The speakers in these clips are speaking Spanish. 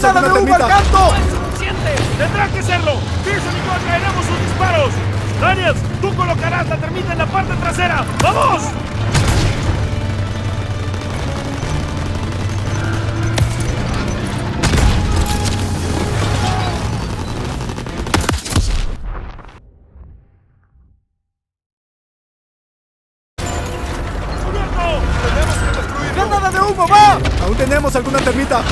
tenemos alguna termita. ¡No es suficiente! ¡Tendrá que serlo! Pearson y yo atraeremos sus disparos. Daniels, tú colocarás la termita en la parte trasera. ¡Vamos! ¡Cubierto! Tenemos que destruirlo. ¡Granada de humo, va! Aún tenemos alguna termita.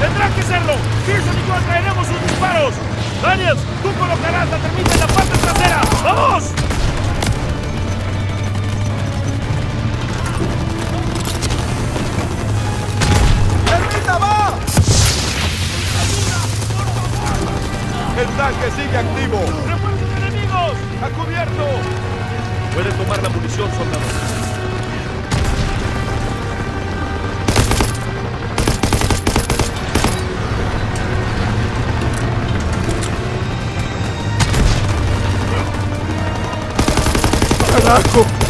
¡Tendrá que serlo! Pearson y yo atraeremos sus disparos. Daniels, tú colocarás la termita en la parte trasera. ¡Vamos! ¡Termita, va! El tanque sigue activo. ¡Refuerzos enemigos! ¡A cubierto! Puede tomar la munición, soldado. ¡Carajo!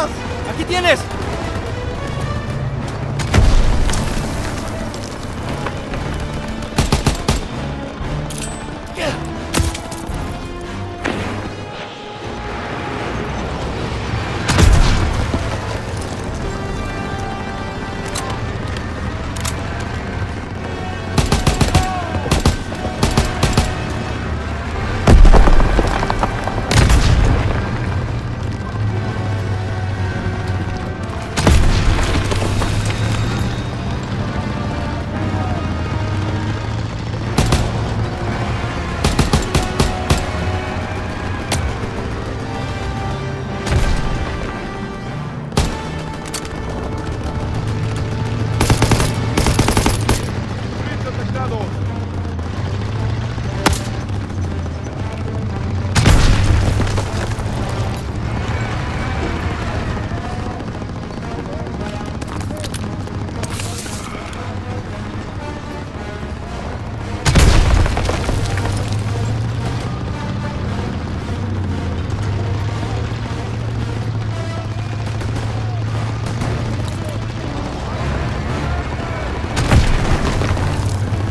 ¡Aquí tienes!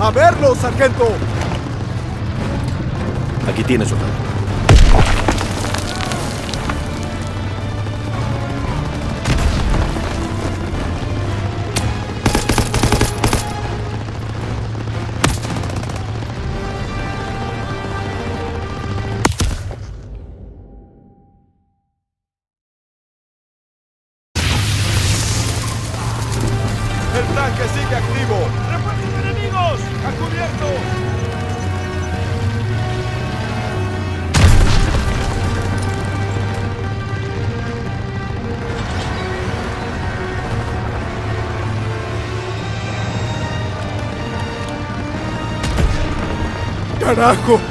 ¡A verlo, sargento! Aquí tiene su carro. ¡El tanque sigue activo! Tienes, soldado. cubierto! ¡Carajo!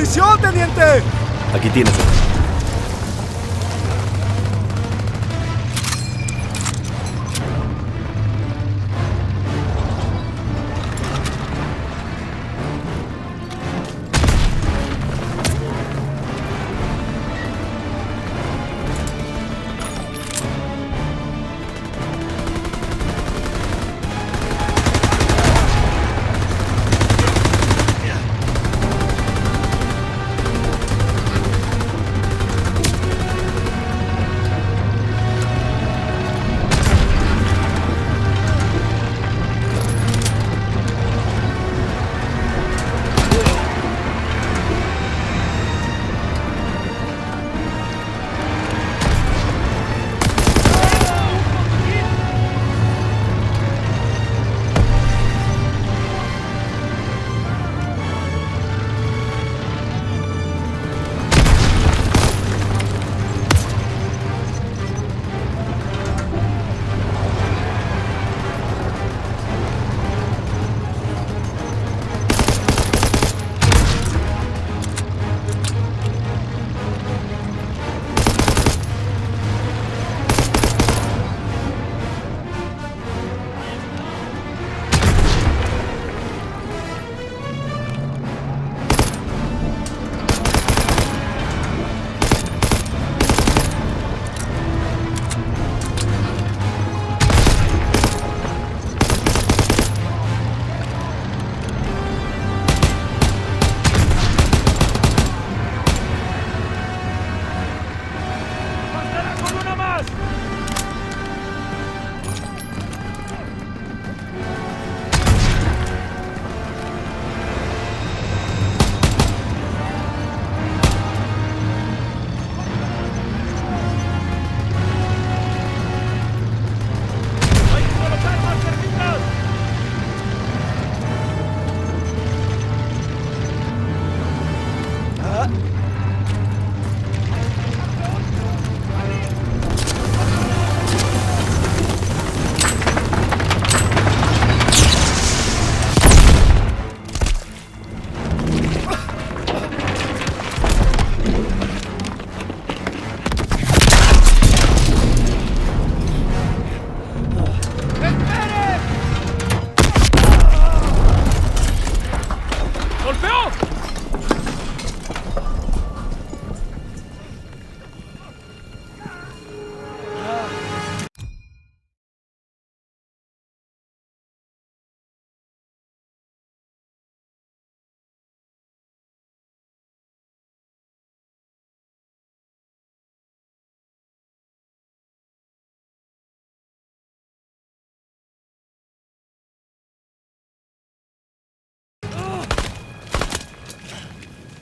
Munición, teniente! Aquí tienes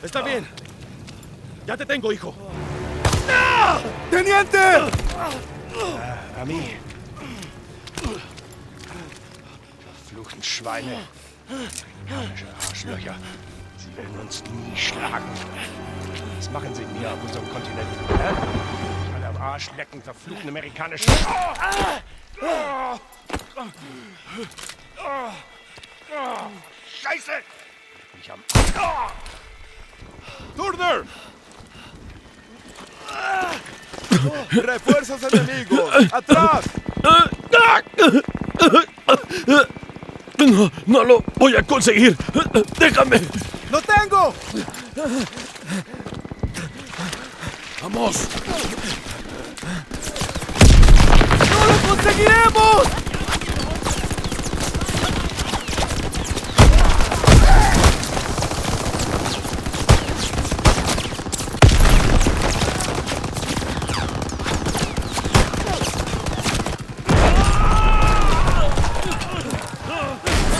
Está bien. Ya te tengo, hijo. ¡Teniente! A mí. Verfluchten Schweine. Amerikanische Arschlöcher. Sie werden uns nie schlagen. Was machen sie denn hier auf unserem Kontinent? Hä? Alle am Arsch lecken, verfluchten amerikanischen... Scheiße! Ich am... ¡Turner! ¡Refuerzos enemigos! ¡Atrás! No, no lo voy a conseguir. Déjame. ¡Lo tengo! Vamos. ¡No lo conseguiremos!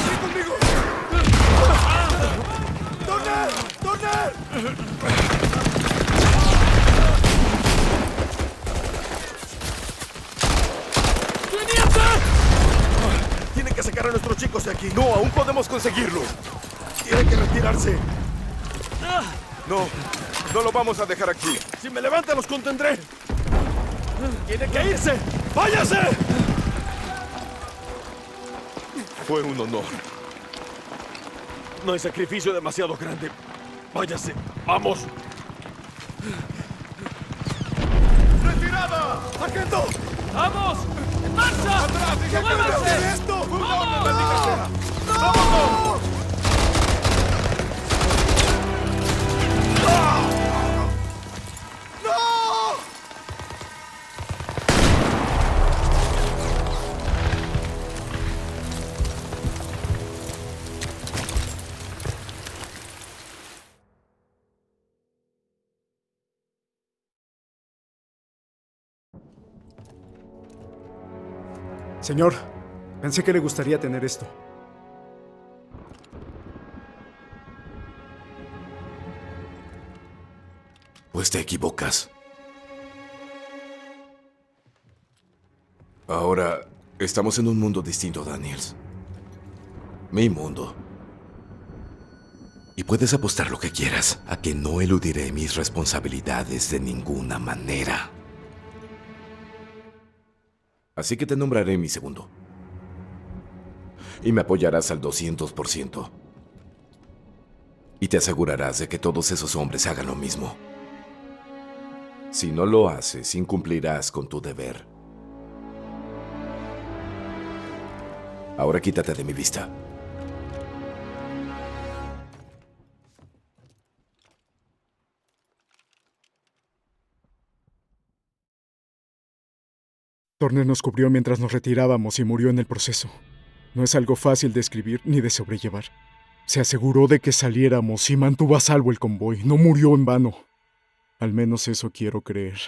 ¡Ven conmigo! ¡Turner! ¡Turner! Tienen que sacar a nuestros chicos de aquí. No, aún podemos conseguirlo. Tienen que retirarse. No, no lo vamos a dejar aquí. Si me levanta, los contendré. Tiene que irse. ¡Váyase! Fue un honor. No hay sacrificio demasiado grande. Váyase. Vamos. ¡Retirada! ¡Sargento! ¡Vamos! ¡En marcha! ¡Atrás! ¡Dije que no hacer esto! ¡Fue una ¡Vamos! Señor, pensé que le gustaría tener esto. Pues te equivocas. Ahora estamos en un mundo distinto, Daniels. Mi mundo. Y puedes apostar lo que quieras a que no eludiré mis responsabilidades de ninguna manera. Así que te nombraré mi segundo. Y me apoyarás al 200%. Y te asegurarás de que todos esos hombres hagan lo mismo. Si no lo haces, incumplirás con tu deber. Ahora quítate de mi vista. Turner nos cubrió mientras nos retirábamos y murió en el proceso. No es algo fácil de escribir ni de sobrellevar. Se aseguró de que saliéramos y mantuvo a salvo el convoy. No murió en vano. Al menos eso quiero creer.